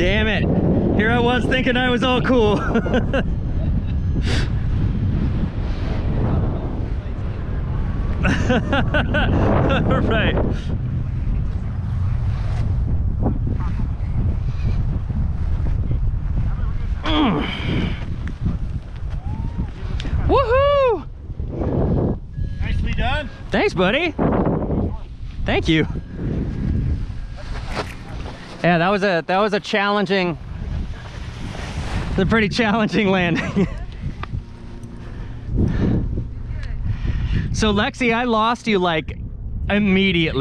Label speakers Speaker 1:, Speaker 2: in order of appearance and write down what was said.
Speaker 1: Damn it. Here I was thinking I was all cool. right. Woohoo!
Speaker 2: Nicely done.
Speaker 1: Thanks, buddy. Thank you. Yeah, that was a that was a challenging, a pretty challenging landing. so Lexi, I lost you like immediately.